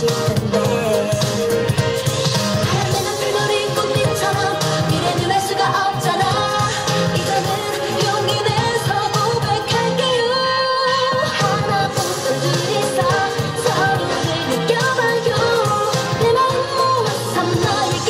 싶은데. 하얀색은 불버린 꽃잎처럼 미래는 알 수가 없잖아. 이제는 용기 내서 고백할게요. 하나부터 둘이서 서로를 느껴봐요. 내 마음 모아서 너에게